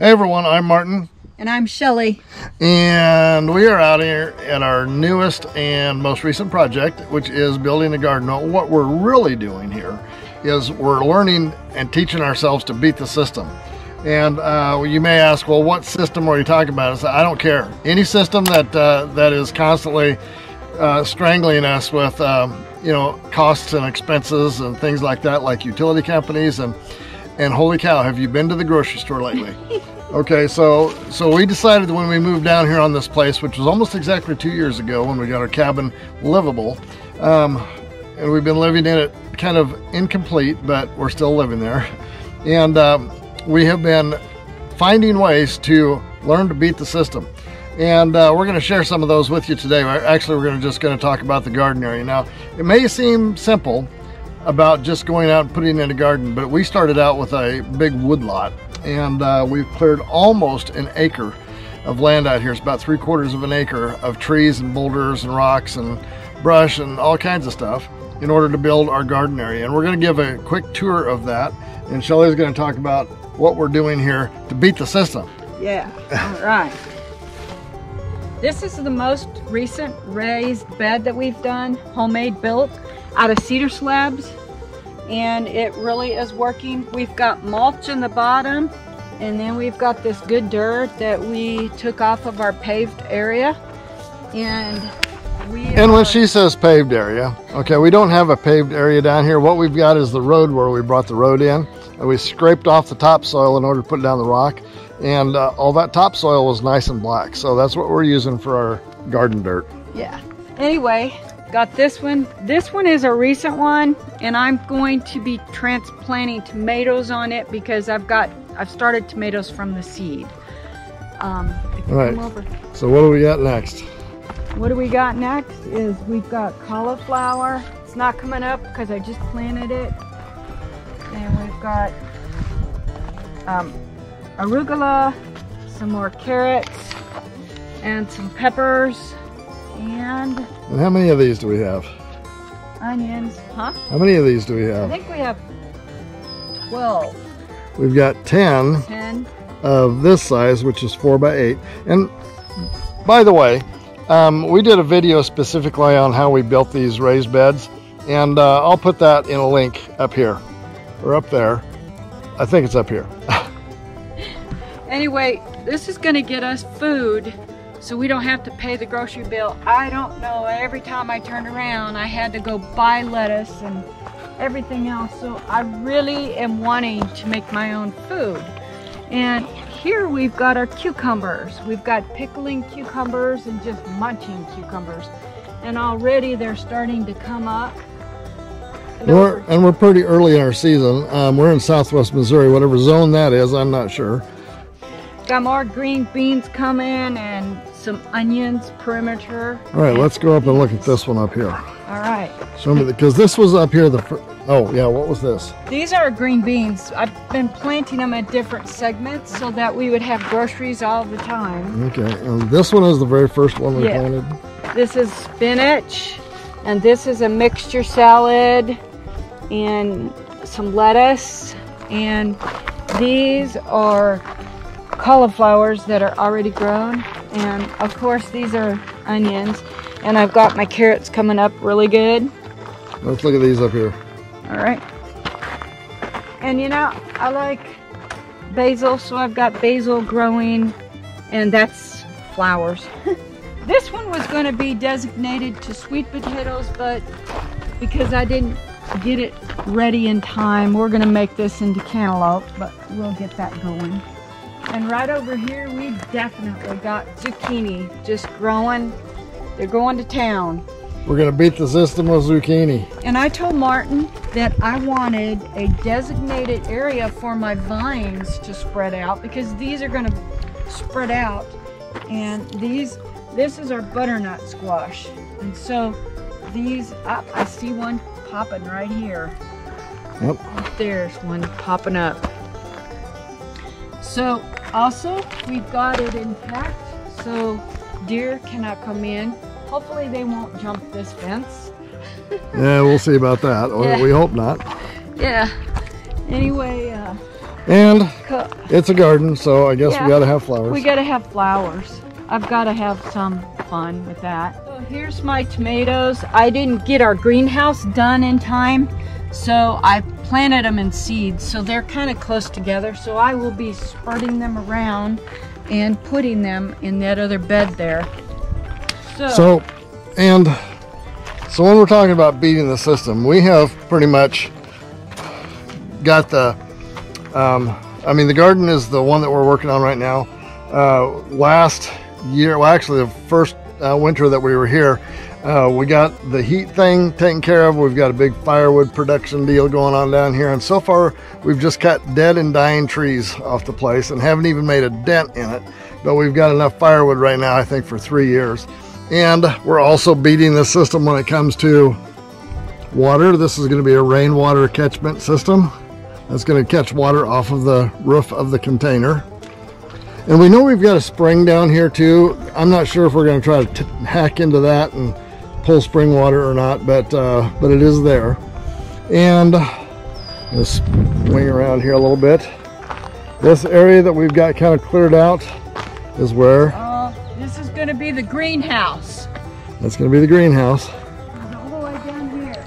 Hey everyone, I'm Martin. And I'm Shelley. And we are out here at our newest and most recent project, which is building a garden. What we're really doing here is we're learning and teaching ourselves to beat the system. And uh, you may ask, well, what system are you talking about? I, say, I don't care. Any system that uh, that is constantly uh, strangling us with, um, you know, costs and expenses and things like that, like utility companies and and holy cow, have you been to the grocery store lately? okay, so so we decided when we moved down here on this place, which was almost exactly two years ago when we got our cabin livable, um, and we've been living in it kind of incomplete, but we're still living there. And um, we have been finding ways to learn to beat the system. And uh, we're going to share some of those with you today. Actually, we're gonna, just going to talk about the garden area. Now, it may seem simple about just going out and putting in a garden, but we started out with a big wood lot and uh, we've cleared almost an acre of land out here. It's about three quarters of an acre of trees and boulders and rocks and brush and all kinds of stuff in order to build our garden area. And we're going to give a quick tour of that. And Shelley's going to talk about what we're doing here to beat the system. Yeah, all right. This is the most recent raised bed that we've done, homemade built out of cedar slabs and it really is working. We've got mulch in the bottom and then we've got this good dirt that we took off of our paved area and we and when she says paved area okay we don't have a paved area down here. What we've got is the road where we brought the road in. And we scraped off the topsoil in order to put down the rock. And uh, all that topsoil was nice and black. So that's what we're using for our garden dirt. Yeah. Anyway got this one. This one is a recent one and i'm going to be transplanting tomatoes on it because i've got i've started tomatoes from the seed. Um all right. so what do we got next? What do we got next is we've got cauliflower. It's not coming up because i just planted it. And we've got um, arugula some more carrots and some peppers and... And how many of these do we have? Onions, huh? How many of these do we have? I think we have 12. We've got 10, 10. of this size, which is 4 by 8 And by the way, um, we did a video specifically on how we built these raised beds. And uh, I'll put that in a link up here, or up there. I think it's up here. anyway, this is going to get us food so we don't have to pay the grocery bill. I don't know, every time I turned around, I had to go buy lettuce and everything else. So I really am wanting to make my own food. And here we've got our cucumbers. We've got pickling cucumbers and just munching cucumbers. And already they're starting to come up. We're, and we're pretty early in our season. Um, we're in southwest Missouri, whatever zone that is, I'm not sure. Got more green beans coming and some onions perimeter. All right, let's go up and look at this one up here. All right. Show me because this was up here. The oh yeah, what was this? These are green beans. I've been planting them at different segments so that we would have groceries all the time. Okay, and this one is the very first one we yeah. planted. This is spinach, and this is a mixture salad, and some lettuce, and these are cauliflowers that are already grown. And of course, these are onions. And I've got my carrots coming up really good. Let's look at these up here. All right. And you know, I like basil, so I've got basil growing, and that's flowers. this one was going to be designated to sweet potatoes, but because I didn't get it ready in time, we're going to make this into cantaloupe, but we'll get that going. And right over here, we definitely got zucchini just growing. They're going to town. We're gonna beat the system with zucchini. And I told Martin that I wanted a designated area for my vines to spread out because these are gonna spread out. And these, this is our butternut squash. And so these, I, I see one popping right here. Yep. There's one popping up. So also, we've got it intact, so deer cannot come in. Hopefully they won't jump this fence. yeah, we'll see about that. Yeah. we hope not. Yeah. Anyway, uh, And it's a garden, so I guess Yeah. we gotta have flowers. We gotta have flowers. I've gotta have some fun with that. So here's my tomatoes. I didn't get our greenhouse done in time, so I planted them in seeds. So they're kind of close together. So I will be spreading them around and putting them in that other bed there. So, So, and so when we're talking about beating the system, we have pretty much got the, um, I mean, the garden is the one that we're working on right now. Uh, last year, well, actually, the first uh, winter that we were here, uh, we got the heat thing taken care of. We've got a big firewood production deal going on down here. And so far, we've just cut dead and dying trees off the place and haven't even made a dent in it. But we've got enough firewood right now, I think, for three years. And we're also beating the system when it comes to water. This is going to be a rainwater catchment system. That's going to catch water off of the roof of the container. And we know we've got a spring down here too. I'm not sure if we're going to try to hack into that and pull spring water or not, but uh, but it is there. And just swing around here a little bit. This area that we've got kind of cleared out is where uh, this is gonna be the greenhouse. that's going to be the greenhouse. All the way down here.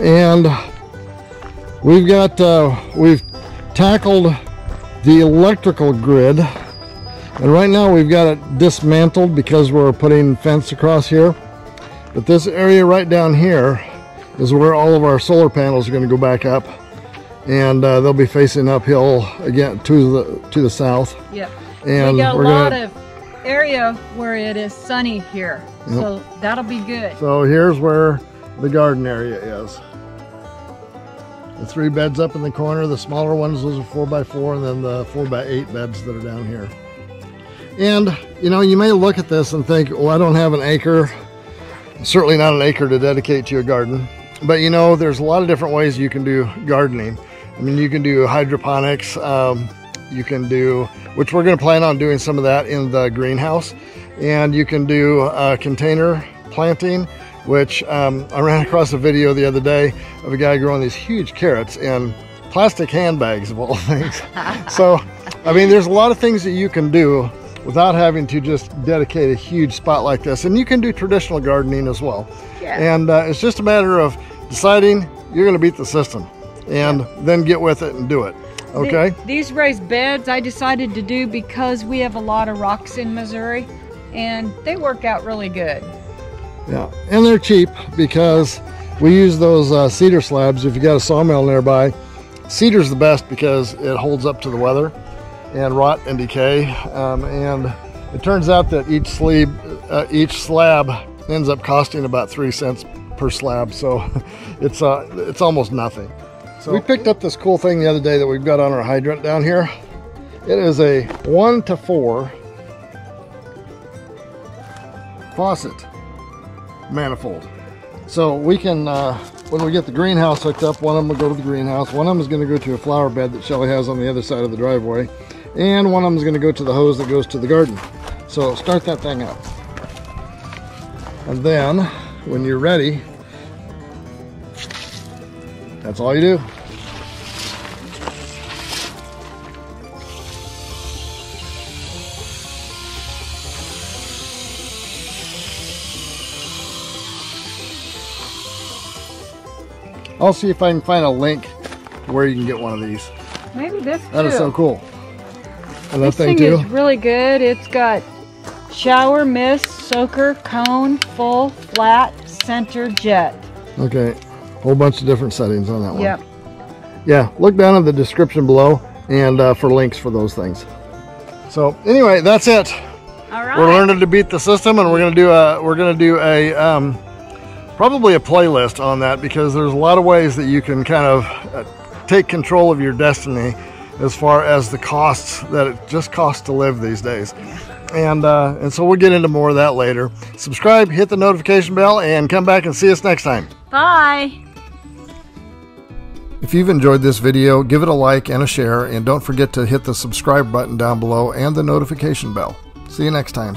and we've got uh, we've tackled the electrical grid and right now we've got it dismantled because we're putting fence across here but this area right down here is where all of our solar panels are going to go back up and uh, they'll be facing uphill again to the to the south Yep. and we got a lot gonna of area where it is sunny here, Yep. so that'll be good. So here's where the garden area is. The three beds up in the corner, the smaller ones, those are four by four, and then the four by eight beds that are down here. And, you know, you may look at this and think, well, I don't have an acre, certainly not an acre to dedicate to your garden. But, you know, there's a lot of different ways you can do gardening. I mean, you can do hydroponics, um, you can do, which we're going to plan on doing some of that in the greenhouse. And you can do uh, container planting, which um, I ran across a video the other day of a guy growing these huge carrots in plastic handbags of all things. so, I mean, there's a lot of things that you can do without having to just dedicate a huge spot like this. And you can do traditional gardening as well. Yeah. And uh, it's just a matter of deciding you're going to beat the system and then get with it and do it. Okay? The- these raised beds I decided to do because we have a lot of rocks in Missouri, and they work out really good. Yeah, and they're cheap because we use those uh, cedar slabs. If you got a sawmill nearby, cedar's the best because it holds up to the weather and rot and decay. Um, and it turns out that each sleeve, uh, each slab ends up costing about three cents per slab. So it's uh, it's almost nothing. So we picked up this cool thing the other day that we've got on our hydrant down here. It is a one to four faucet manifold. So we can, uh, when we get the greenhouse hooked up, one of them will go to the greenhouse. One of them is going to go to a flower bed that Shelley has on the other side of the driveway. And one of them is going to go to the hose that goes to the garden. So start that thing up. And then, when you're ready, that's all you do. I'll see if I can find a link where you can get one of these. Maybe this That too. is so cool. And that This thing is really good. It's got shower, mist, soaker, cone, full, flat, center, jet. Okay, whole bunch of different settings on that one. Yep. Yeah, look down in the description below and uh, for links for those things. So anyway, that's it. All right. We're learning to beat the system, and we're gonna do a we're gonna do a um, probably a playlist on that because there's a lot of ways that you can kind of uh, take control of your destiny as far as the costs that it just costs to live these days. And uh, and so we'll get into more of that later. Subscribe, hit the notification bell, and come back and see us next time. Bye. If you've enjoyed this video, give it a like and a share, and don't forget to hit the subscribe button down below and the notification bell. See you next time.